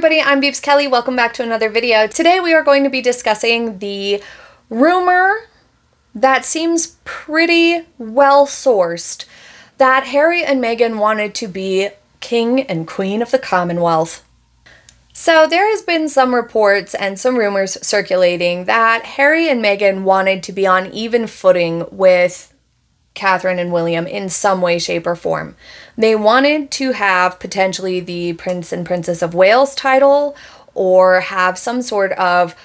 everybody, I'm Beebs Kelley. Welcome back to another video. Today we are going to be discussing the rumor that seems pretty well sourced that Harry and Meghan wanted to be king and queen of the Commonwealth. So there has been some reports and some rumors circulating that Harry and Meghan wanted to be on even footing with Catherine and William in some way, shape, or form. They wanted to have potentially the Prince and Princess of Wales title or have some sort of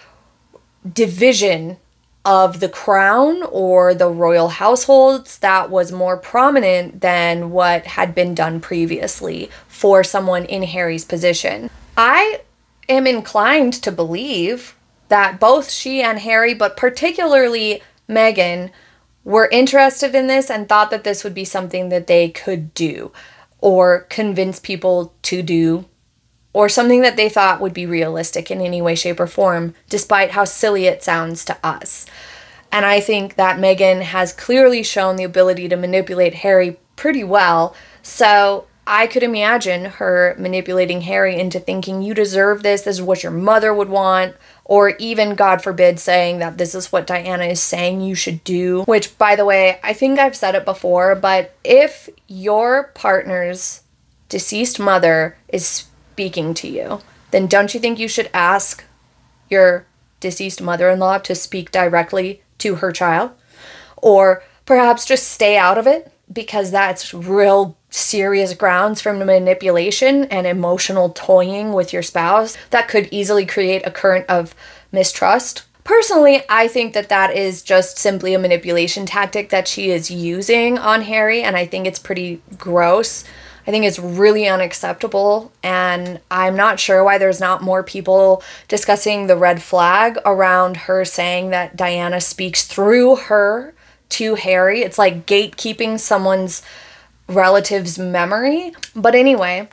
division of the crown or the royal households that was more prominent than what had been done previously for someone in Harry's position. I am inclined to believe that both she and Harry, but particularly Meghan, were interested in this and thought that this would be something that they could do or convince people to do or something that they thought would be realistic in any way, shape, or form, despite how silly it sounds to us. And I think that Meghan has clearly shown the ability to manipulate Harry pretty well. So I could imagine her manipulating Harry into thinking, you deserve this, this is what your mother would want, or even, God forbid, saying that this is what Diana is saying you should do. Which, by the way, I think I've said it before, but if your partner's deceased mother is speaking to you, then don't you think you should ask your deceased mother in law to speak directly to her child? Or perhaps just stay out of it because that's real serious grounds for manipulation and emotional toying with your spouse that could easily create a current of mistrust. Personally, I think that that is just simply a manipulation tactic that she is using on Harry, and I think it's pretty gross. I think it's really unacceptable, and I'm not sure why there's not more people discussing the red flag around her saying that Diana speaks through her to Harry. It's like gatekeeping someone's relative's memory. But anyway,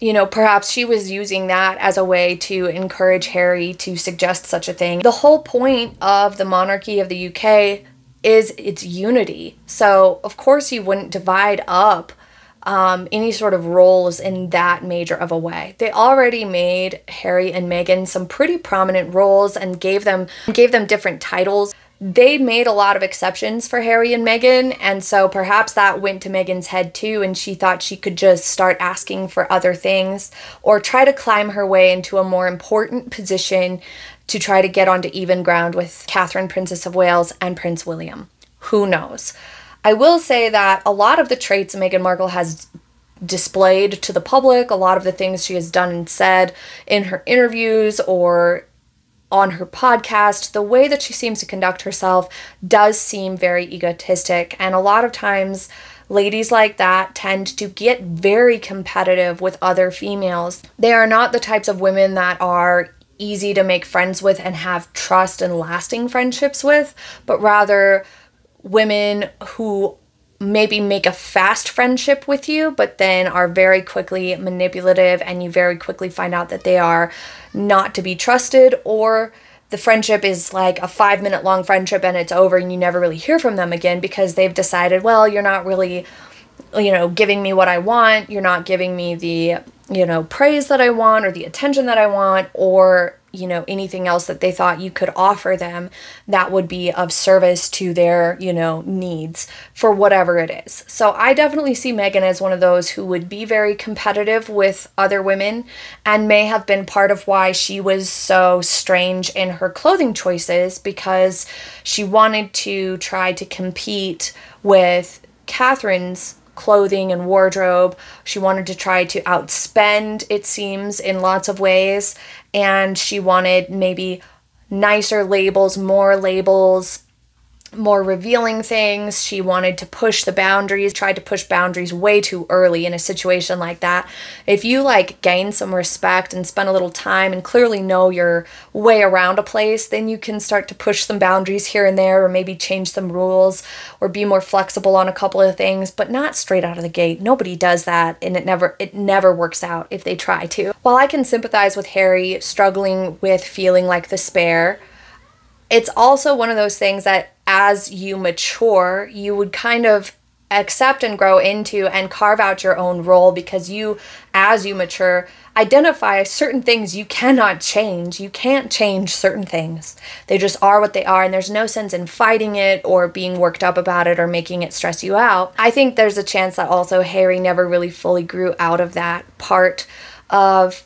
you know, perhaps she was using that as a way to encourage Harry to suggest such a thing. The whole point of the monarchy of the UK is its unity. So, of course, you wouldn't divide up um, any sort of roles in that major of a way. They already made Harry and Meghan some pretty prominent roles and gave them gave them different titles they made a lot of exceptions for Harry and Meghan, and so perhaps that went to Meghan's head too, and she thought she could just start asking for other things or try to climb her way into a more important position to try to get onto even ground with Catherine, Princess of Wales, and Prince William. Who knows? I will say that a lot of the traits Meghan Markle has displayed to the public, a lot of the things she has done and said in her interviews or on her podcast, the way that she seems to conduct herself does seem very egotistic. And a lot of times, ladies like that tend to get very competitive with other females. They are not the types of women that are easy to make friends with and have trust and lasting friendships with, but rather women who maybe make a fast friendship with you, but then are very quickly manipulative and you very quickly find out that they are not to be trusted or the friendship is like a five minute long friendship and it's over and you never really hear from them again because they've decided, well, you're not really, you know, giving me what I want. You're not giving me the, you know, praise that I want or the attention that I want or you know anything else that they thought you could offer them that would be of service to their you know needs for whatever it is so i definitely see Meghan as one of those who would be very competitive with other women and may have been part of why she was so strange in her clothing choices because she wanted to try to compete with catherine's clothing and wardrobe. She wanted to try to outspend, it seems, in lots of ways. And she wanted maybe nicer labels, more labels, more revealing things. She wanted to push the boundaries, tried to push boundaries way too early in a situation like that. If you like gain some respect and spend a little time and clearly know your way around a place, then you can start to push some boundaries here and there or maybe change some rules or be more flexible on a couple of things, but not straight out of the gate. Nobody does that and it never it never works out if they try to. While I can sympathize with Harry struggling with feeling like the spare, it's also one of those things that as you mature, you would kind of accept and grow into and carve out your own role because you, as you mature, identify certain things you cannot change. You can't change certain things. They just are what they are, and there's no sense in fighting it or being worked up about it or making it stress you out. I think there's a chance that also Harry never really fully grew out of that part of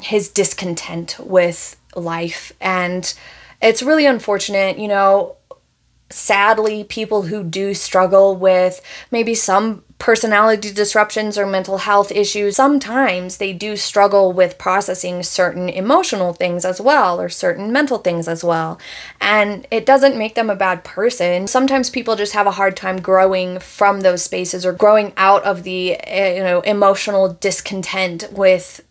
his discontent with life. And it's really unfortunate, you know. Sadly, people who do struggle with maybe some personality disruptions or mental health issues, sometimes they do struggle with processing certain emotional things as well or certain mental things as well. And it doesn't make them a bad person. Sometimes people just have a hard time growing from those spaces or growing out of the eh, you know emotional discontent with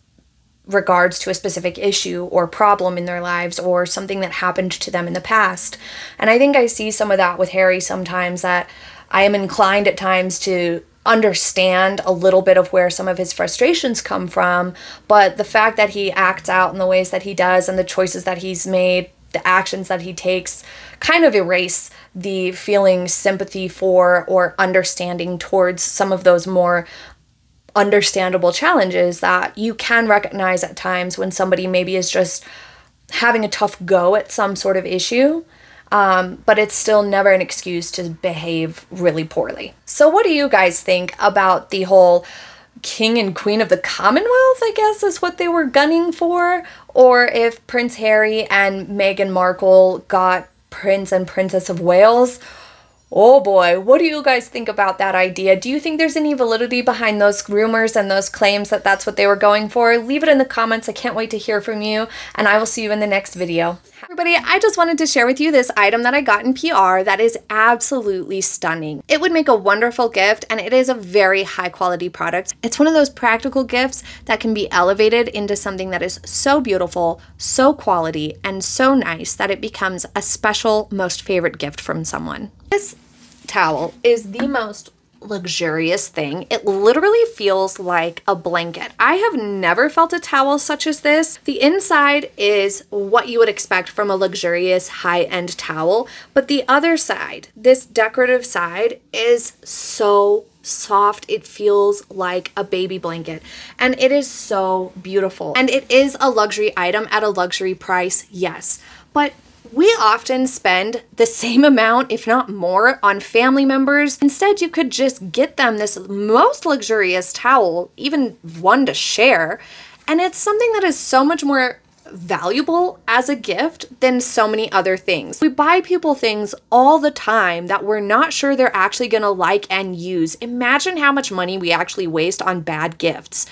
regards to a specific issue or problem in their lives or something that happened to them in the past. And I think I see some of that with Harry sometimes that I am inclined at times to understand a little bit of where some of his frustrations come from, but the fact that he acts out in the ways that he does and the choices that he's made, the actions that he takes kind of erase the feeling sympathy for or understanding towards some of those more understandable challenges that you can recognize at times when somebody maybe is just having a tough go at some sort of issue. Um, but it's still never an excuse to behave really poorly. So, what do you guys think about the whole king and queen of the Commonwealth, I guess is what they were gunning for? Or if Prince Harry and Meghan Markle got Prince and Princess of Wales? Oh boy, what do you guys think about that idea? Do you think there's any validity behind those rumors and those claims that that's what they were going for? Leave it in the comments. I can't wait to hear from you, and I will see you in the next video. Everybody, I just wanted to share with you this item that I got in PR that is absolutely stunning. It would make a wonderful gift, and it is a very high quality product. It's one of those practical gifts that can be elevated into something that is so beautiful, so quality, and so nice that it becomes a special, most favorite gift from someone. This towel is the most luxurious thing. It literally feels like a blanket. I have never felt a towel such as this. The inside is what you would expect from a luxurious high-end towel, but the other side, this decorative side, is so soft. It feels like a baby blanket and it is so beautiful. And it is a luxury item at a luxury price, yes, but we often spend the same amount, if not more, on family members. Instead, you could just get them this most luxurious towel, even one to share, and it's something that is so much more valuable as a gift than so many other things. We buy people things all the time that we're not sure they're actually gonna like and use. Imagine how much money we actually waste on bad gifts.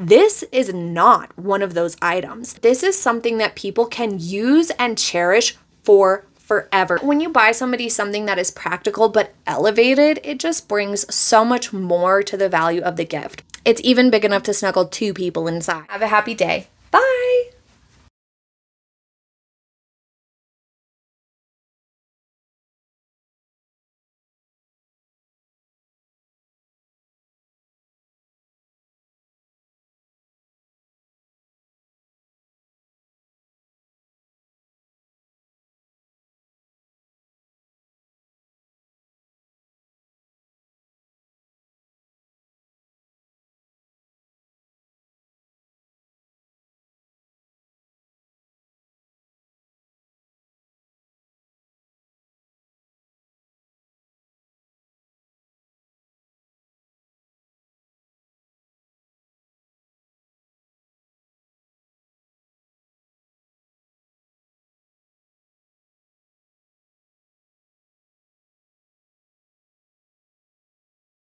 This is not one of those items. This is something that people can use and cherish for forever. When you buy somebody something that is practical but elevated, it just brings so much more to the value of the gift. It's even big enough to snuggle two people inside. Have a happy day. Bye!